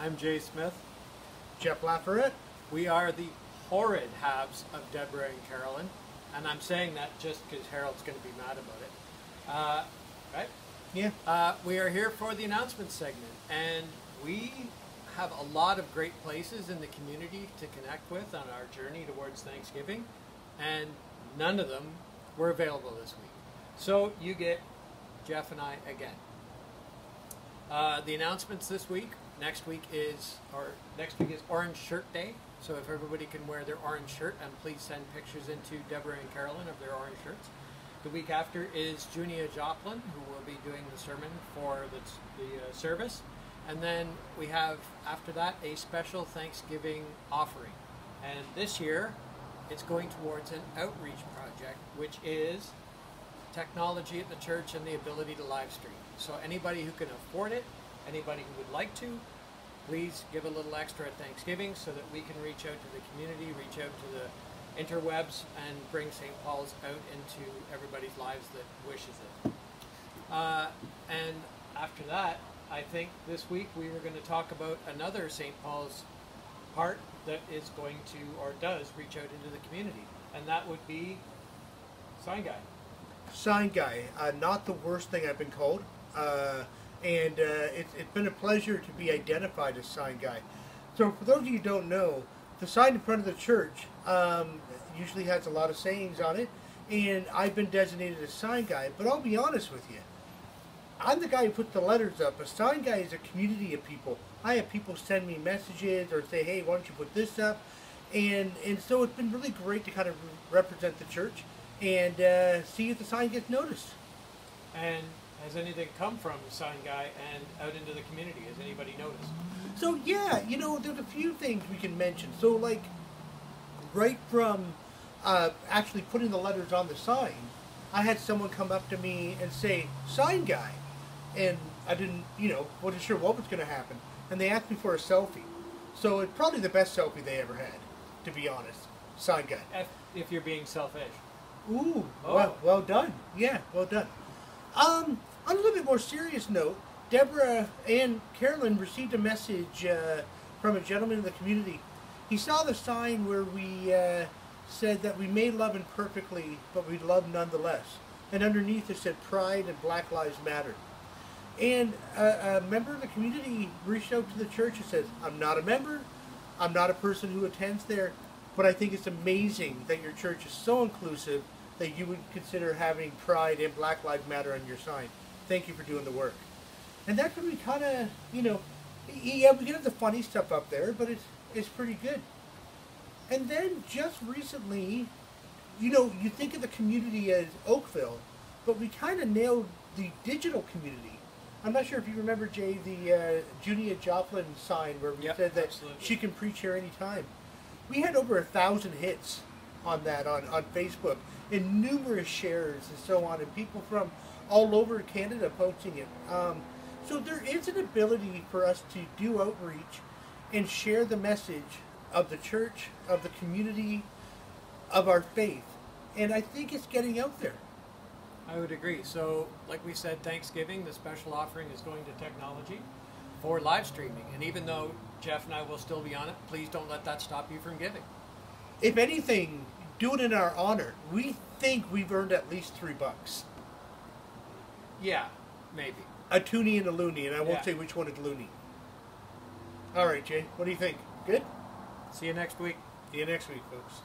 I'm Jay Smith. Jeff Lafayette. We are the horrid halves of Deborah and Carolyn, and I'm saying that just because Harold's going to be mad about it. Uh, right? Yeah. Uh, we are here for the announcement segment, and we have a lot of great places in the community to connect with on our journey towards Thanksgiving, and none of them were available this week. So you get Jeff and I again. Uh, the announcements this week. Next week is or next week is Orange Shirt Day. So if everybody can wear their orange shirt, and please send pictures into Deborah and Carolyn of their orange shirts. The week after is Junia Joplin, who will be doing the sermon for the, the uh, service. And then we have, after that, a special Thanksgiving offering. And this year, it's going towards an outreach project, which is technology at the church and the ability to live stream. So anybody who can afford it, anybody who would like to, please give a little extra at Thanksgiving so that we can reach out to the community, reach out to the interwebs, and bring St. Paul's out into everybody's lives that wishes it. Uh, and after that, I think this week we were going to talk about another St. Paul's part that is going to or does reach out into the community, and that would be Sign Guy. Sign guy. Uh, not the worst thing I've been called. Uh, and uh, it's, it's been a pleasure to be identified as sign guy. So for those of you who don't know, the sign in front of the church um, usually has a lot of sayings on it, and I've been designated as sign guy. But I'll be honest with you, I'm the guy who puts the letters up. A sign guy is a community of people. I have people send me messages or say, "Hey, why don't you put this up?" And and so it's been really great to kind of represent the church and uh, see if the sign gets noticed. And has anything come from the Sign Guy and out into the community? Has anybody noticed? So yeah, you know, there's a few things we can mention. So like, right from uh, actually putting the letters on the sign, I had someone come up to me and say, "Sign guy," and I didn't, you know, wasn't sure what was going to happen, and they asked me for a selfie. So it's probably the best selfie they ever had, to be honest. Sign guy. If, if you're being selfish. Ooh, Oh. well, well done. Yeah, well done. Um, on a little bit more serious note, Deborah and Carolyn received a message uh, from a gentleman in the community. He saw the sign where we uh, said that we may love imperfectly, but we love nonetheless. And underneath it said Pride and Black Lives Matter. And a, a member of the community reached out to the church and says, I'm not a member, I'm not a person who attends there, but I think it's amazing that your church is so inclusive that you would consider having Pride and Black Lives Matter on your sign. Thank you for doing the work. And that could be kind of, you know, yeah, we get the funny stuff up there, but it's, it's pretty good. And then just recently, you know, you think of the community as Oakville, but we kind of nailed the digital community. I'm not sure if you remember, Jay, the uh, Junia Joplin sign where we Yep, said that absolutely. she can preach here anytime. We had over a thousand hits on that on, on Facebook and numerous shares and so on, and people from all over Canada posting it. Um, so there is an ability for us to do outreach and share the message of the church, of the community, of our faith. And I think it's getting out there. I would agree. So, like we said, Thanksgiving, the special offering is going to technology for live streaming. And even though Jeff and I will still be on it, please don't let that stop you from giving. If anything, do it in our honor. We think we've earned at least three bucks. Yeah, maybe. A toonie and a loony, and I won't Yeah. say which one is loony. All right, Jay, what do you think? Good? See you next week. See you next week, folks.